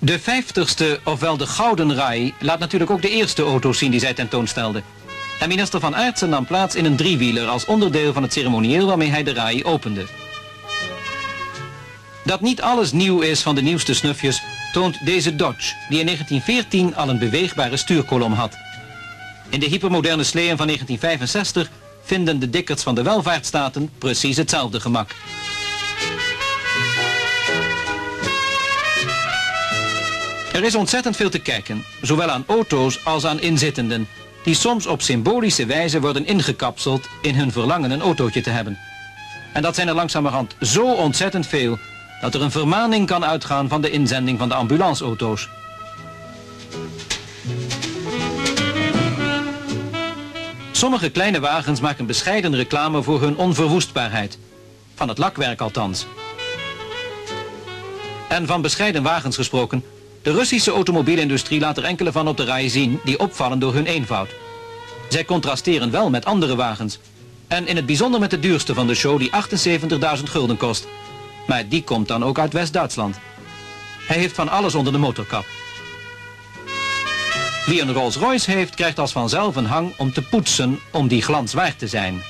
De vijftigste, ofwel de Gouden Rai, laat natuurlijk ook de eerste auto's zien die zij tentoonstelde. En minister Van Aertsen nam plaats in een driewieler als onderdeel van het ceremonieel waarmee hij de Rai opende. Dat niet alles nieuw is van de nieuwste snufjes toont deze Dodge, die in 1914 al een beweegbare stuurkolom had. In de hypermoderne sleeën van 1965 vinden de dikkerts van de welvaartsstaten precies hetzelfde gemak. Er is ontzettend veel te kijken, zowel aan auto's als aan inzittenden, die soms op symbolische wijze worden ingekapseld in hun verlangen een autootje te hebben. En dat zijn er langzamerhand zo ontzettend veel, dat er een vermaning kan uitgaan van de inzending van de ambulanceauto's. Sommige kleine wagens maken bescheiden reclame voor hun onverwoestbaarheid. Van het lakwerk althans. En van bescheiden wagens gesproken, de Russische automobielindustrie laat er enkele van op de rij zien die opvallen door hun eenvoud. Zij contrasteren wel met andere wagens. En in het bijzonder met de duurste van de show die 78.000 gulden kost. Maar die komt dan ook uit West-Duitsland. Hij heeft van alles onder de motorkap. Wie een Rolls Royce heeft, krijgt als vanzelf een hang om te poetsen om die glans waard te zijn.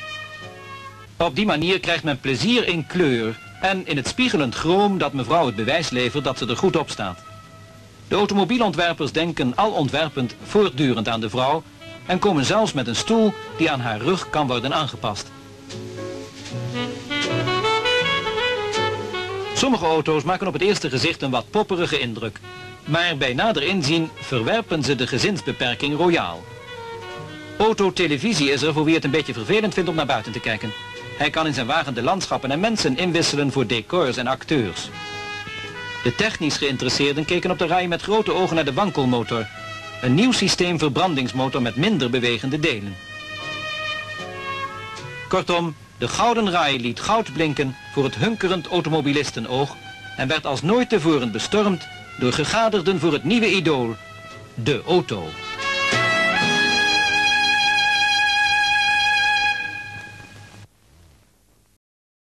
Op die manier krijgt men plezier in kleur en in het spiegelend chroom dat mevrouw het bewijs levert dat ze er goed op staat. De automobielontwerpers denken al ontwerpend voortdurend aan de vrouw en komen zelfs met een stoel die aan haar rug kan worden aangepast. Sommige auto's maken op het eerste gezicht een wat popperige indruk. Maar bij nader inzien verwerpen ze de gezinsbeperking royaal. Autotelevisie is er voor wie het een beetje vervelend vindt om naar buiten te kijken. Hij kan in zijn wagen de landschappen en mensen inwisselen voor decors en acteurs. De technisch geïnteresseerden keken op de rij met grote ogen naar de wankelmotor. Een nieuw systeem verbrandingsmotor met minder bewegende delen. Kortom, de gouden rij liet goud blinken voor het hunkerend automobilistenoog en werd als nooit tevoren bestormd door gegaderden voor het nieuwe idool, de auto.